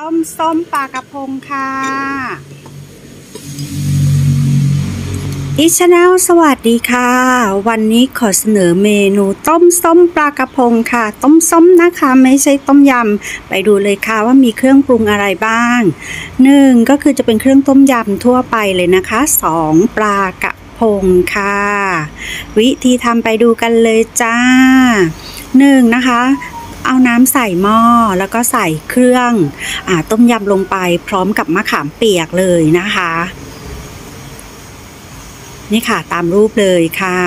ต้มส้มปลากระพงค่ะอีชาแนลสวัสดีค่ะ วันนี้ขอเสนอเมนูต้มส้มปลากระพงค่ะ ต้มส้มนะคะ ไม่ใช่ต้มยำ ไปดูเลยค่ะว่ามีเครื่องปรุงอะไรบ้างหนึ่งก็คือจะเป็นเครื่องต้มยำทั่วไปเลยนะคะสองปลากระพงค่ะ วิธีทำไปดูกันเลยจ้าหนึ่งนะคะ เอาน้ำใส่หม้อแล้วก็ใส่เครื่องอต้มยำลงไปพร้อมกับมะขามเปียกเลยนะคะ นี่ค่ะตามรูปเลยค่ะ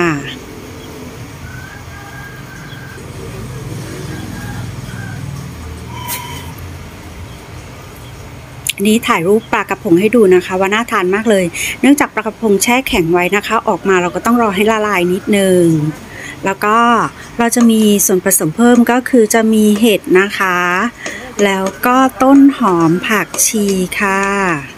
อันนี้ถ่ายรูปปลากระพงให้ดูนะคะ ว่าน่าทานมากเลย เนื่องจากปลากระพงแช่แข็งไว้นะคะ ออกมาเราก็ต้องรอให้ละลายนิดนึงแล้วก็เราจะมีส่วนผสมเพิ่มก็คือจะมีเห็ดนะคะ แล้วก็ต้นหอมผักชีค่ะค่ะ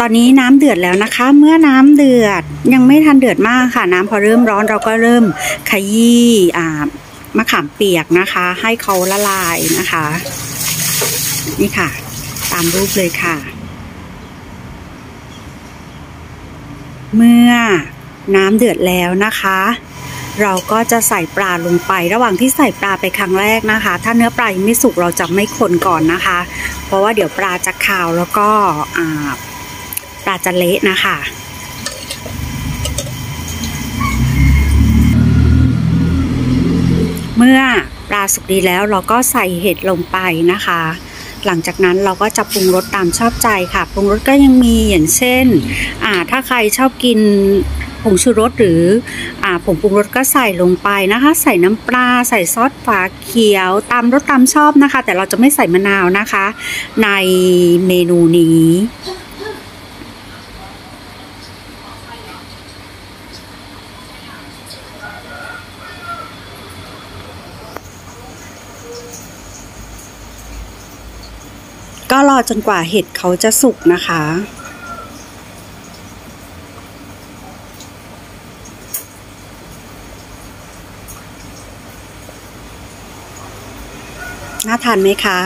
ตอนนี้น้ำเดือดแล้วนะคะ เมื่อน้ำเดือดยังไม่ทันเดือดมากค่ะ น้ำพอเริ่มร้อนเราก็เริ่มขยี้อ่ามะขามเปียกนะคะ ให้เขาละลายนะคะ นี่ค่ะ ตามรูปเลยค่ะ เมื่อน้ำเดือดแล้วนะคะ เราก็จะใส่ปลาลงไป ระหว่างที่ใส่ปลาไปครั้งแรกนะคะ ถ้าเนื้อปลายังไม่สุกเราจะไม่คนก่อนนะคะ เพราะว่าเดี๋ยวปลาจะคาวแล้วก็ ปลาจะเละนะคะเมื่อปลาสุกดีแล้วเราก็ใส่เห็ดลงไปนะคะ หลังจากนั้นเราก็จะปรุงรสตามชอบใจค่ะ ปรุงรสก็ยังมีอย่างเช่นอ่าถ้าใครชอบกินผงชูรสหรืออ่าผงปรุงรสก็ใส่ลงไปนะคะ ใส่น้ำปลาใส่ซอสฝาเขียวตามรสตามชอบนะคะ แต่เราจะไม่ใส่มะนาวนะคะ ในเมนูนี้ ก็รอจนกว่าเห็ดเขาจะสุกนะคะ น่าทานไหมคะ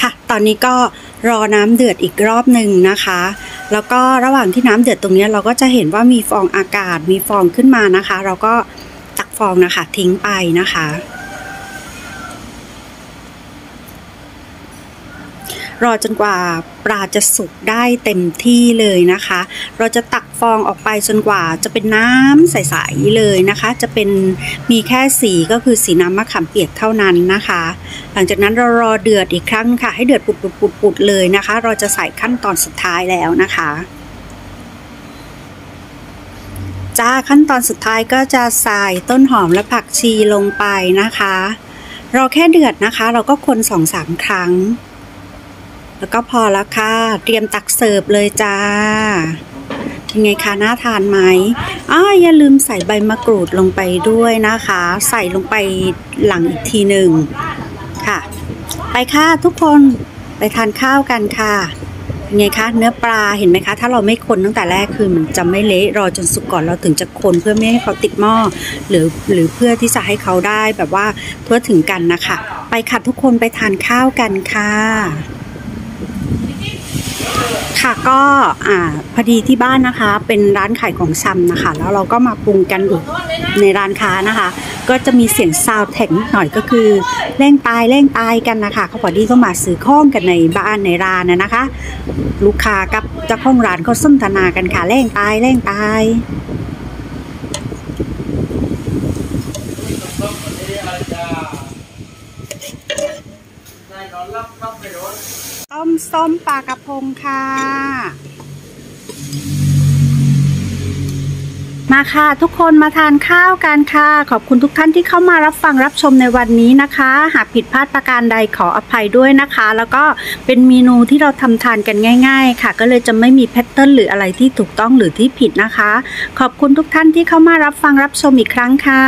ค่ะ ตอนนี้ก็รอน้ำเดือดอีกรอบหนึ่งนะคะ แล้วก็ระหว่างที่น้ำเดือดตรงนี้เราก็จะเห็นว่ามีฟองอากาศมีฟองขึ้นมานะคะ เราก็ตักฟองนะคะทิ้งไปนะคะ รอจนกว่าปลาจะสุกได้เต็มที่เลยนะคะ เราจะตักฟองออกไปจนกว่าจะเป็นน้ำใสๆเลยนะคะ จะเป็นมีแค่สีก็คือสีน้ำมะขามเปียกเท่านั้นนะคะ หลังจากนั้นเรารอเดือดอีกครั้งค่ะ ให้เดือดปุดๆๆเลยนะคะ เราจะใส่ขั้นตอนสุดท้ายแล้วนะคะจ้าขั้นตอนสุดท้ายก็จะใส่ต้นหอมและผักชีลงไปนะคะเราแค่เดือดนะคะ เราก็คนสองสามครั้ง แล้วก็พอแล้วค่ะ เตรียมตักเสิร์ฟเลยจ้าเป็นไงคะน่าทานไหมอ้าอย่าลืมใส่ใบมะกรูดลงไปด้วยนะคะ ใส่ลงไปหลังอีกทีหนึ่งค่ะ ไปค่ะทุกคนไปทานข้าวกันค่ะเป็นไงคะเนื้อปลาเห็นไหมคะ ถ้าเราไม่คนตั้งแต่แรกคือมันจะไม่เละรอจนสุกก่อนเราถึงจะคนเพื่อไม่ให้เขาติดหม้อหรือหรือเพื่อที่จะให้เขาได้แบบว่าทั่วถึงกันนะคะ ไปค่ะทุกคนไปทานข้าวกันค่ะ ค่ะก็อ่าพอดีที่บ้านนะคะ เป็นร้านขายของชำนะคะ แล้วเราก็มาปรุงกันอยู่ในร้านค้านะคะ ก็จะมีเสียงซาวแท็กหน่อยก็คือเร่งตายเร่งตายกันนะคะเขาพอดีก็มาซื้อข้องกันในบ้านในร้านนะนะคะ ลูกค้ากับเจ้าของร้านเขาสนทนากันค่ะเร่งตายเร่งตาย มส้มปลากระพงค่ะ มาค่ะทุกคนมาทานข้าวกันค่ะ ขอบคุณทุกท่านที่เข้ามารับฟังรับชมในวันนี้นะคะ หากผิดพลาดประการใดขออภัยด้วยนะคะ แล้วก็เป็นเมนูที่เราทำทานกันง่าย ๆ ค่ะ ก็เลยจะไม่มีแพทเทิร์นหรืออะไรที่ถูกต้องหรือที่ผิดนะคะ ขอบคุณทุกท่านที่เข้ามารับฟังรับชมอีกครั้งค่ะ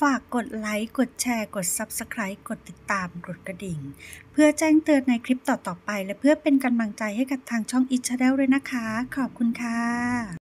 ฝากกดไลค์ กดแชร์ กด Subscribe กดติดตาม กดกระดิ่ง เพื่อแจ้งเตือนในคลิปต่อๆไป และเพื่อเป็นกำลังใจให้กับทางช่องอิช n เ l ด้วยนะคะ ขอบคุณค่ะ